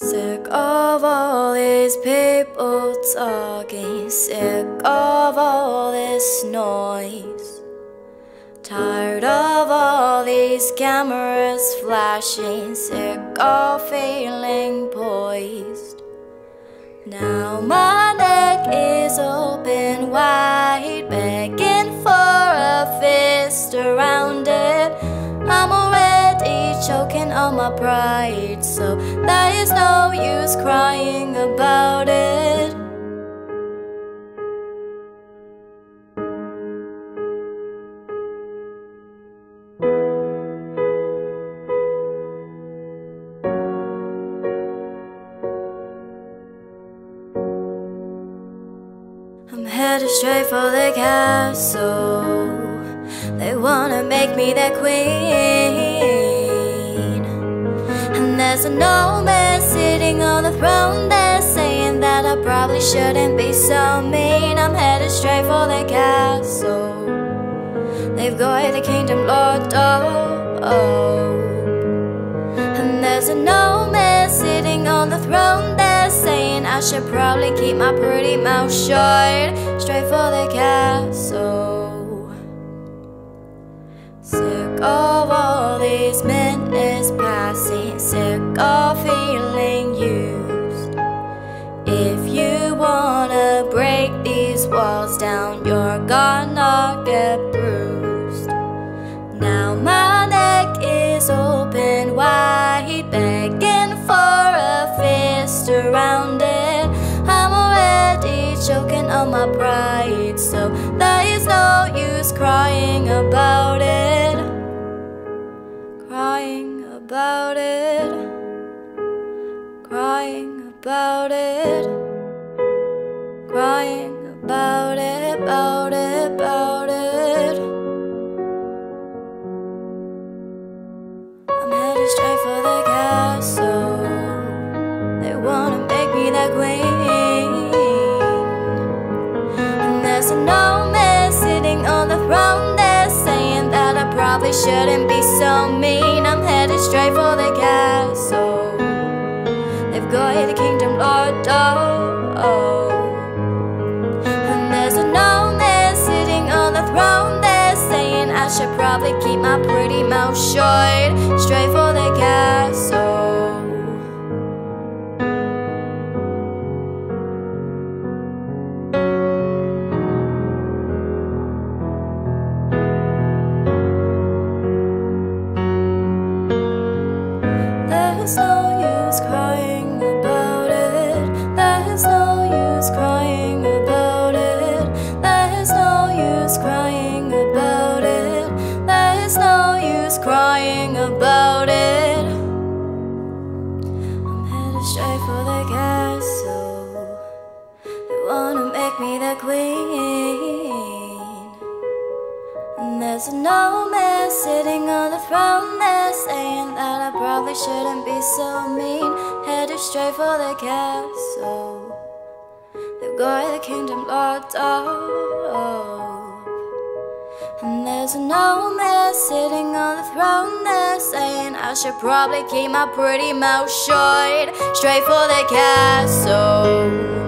Sick of all these people talking, sick of all this noise. Tired of all these cameras flashing, sick of feeling poised. Now my neck is open wide, no use crying about it. I'm headed straight for the castle. They wanna make me their queen. And there's an old man the there saying that I probably shouldn't be so mean. I'm headed straight for the castle. They've got the kingdom locked up. Oh, oh. And there's an old man sitting on the throne there saying I should probably keep my pretty mouth shut. Straight for the castle. Sick of all these minutes passing, sick of on my pride, so there is no use crying about it. Crying about it. Crying about it. Crying about it, about it, about it. I'm headed straight for the castle. They wanna make me their queen. Probably shouldn't be so mean. I'm headed straight for the castle. They've got the kingdom locked up. Oh, oh. And there's a old man sitting on the throne there saying I should probably keep my pretty mouth shut. Straight for the castle. For the castle. They wanna make me their queen. There's an old man sitting on the throne there saying that I probably shouldn't be so mean. Headed straight for the castle. They've got the kingdom locked up. And there's an old man sitting on the throne there saying I should probably keep my pretty mouth shut. Straight for the castle.